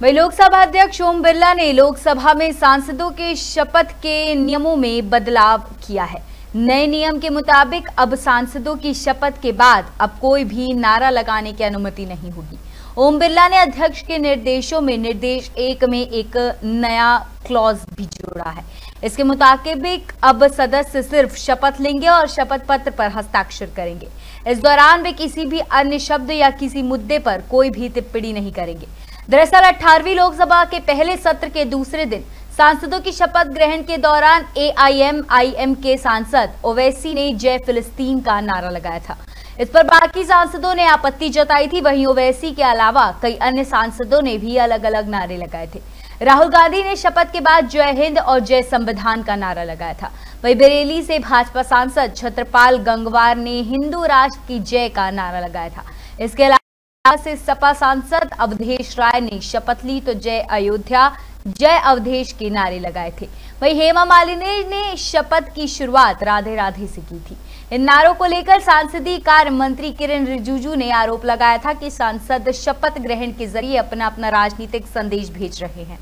वही लोकसभा अध्यक्ष ओम बिरला ने लोकसभा में सांसदों के शपथ के नियमों में बदलाव किया है। नए नियम के मुताबिक अब सांसदों की शपथ के बाद अब कोई भी नारा लगाने की अनुमति नहीं होगी। ओम बिरला ने अध्यक्ष के निर्देशों में निर्देश एक में एक नया क्लॉज भी जोड़ा है। इसके मुताबिक अब सदस्य सिर्फ़ शपथ लेंगे और शपथ पत्र पर हस्ताक्षर करेंगे। इस दौरान वे किसी भी अन्य शब्द या किसी मुद्दे पर कोई भी टिप्पणी नहीं करेंगे। दरअसल अठारहवीं लोकसभा के पहले सत्र के दूसरे दिन सांसदों की शपथ ग्रहण के दौरान एआईएमआईएम के सांसद ओवैसी ने जय फिलिस्तीन का नारा लगाया था। इस पर बाकी सांसदों ने आपत्ति जताई थी। वहीं ओवैसी के अलावा कई अन्य सांसदों ने भी अलग अलग नारे लगाए थे। राहुल गांधी ने शपथ के बाद जय हिंद और जय संविधान का नारा लगाया था। वही बरेली से भाजपा सांसद छत्रपाल गंगवार ने हिंदू राष्ट्र की जय का नारा लगाया था। इसके अलावा से सपा सांसद अवधेश राय ने शपथ ली तो जय अयोध्या, जय अवधेश के नारे लगाए थे। वही हेमा मालिनी ने शपथ की शुरुआत राधे राधे से की थी। इन नारों को लेकर सांसदीय कार्य मंत्री किरण रिजिजू ने आरोप लगाया था कि सांसद शपथ ग्रहण के ज़रिए अपना अपना राजनीतिक संदेश भेज रहे हैं।